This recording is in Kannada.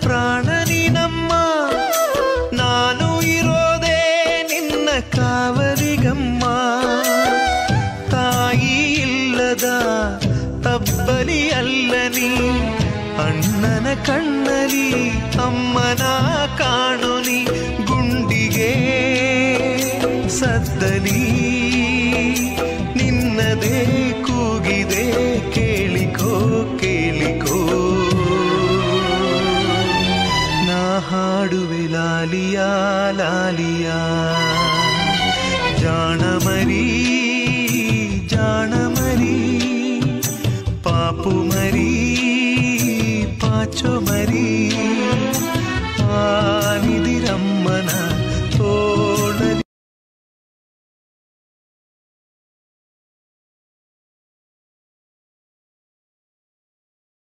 ಪ್ರಾಣ ನಮ್ಮ. ನಾನು ಇರೋದೇ ನಿನ್ನ ಕಾವರಿಗಮ್ಮ. ತಾಯಿ ಇಲ್ಲದ ತಬ್ಬಲಿ ಅಲ್ಲನಿ ಅಣ್ಣನ ಕಣ್ಣಲಿ ಅಮ್ಮನ ಕಾಣುನಿ ಗುಂಡಿಗೆ ಸದ್ದಲಿ लालिया लालिया मरि जापू पापुमरी पाचोमरी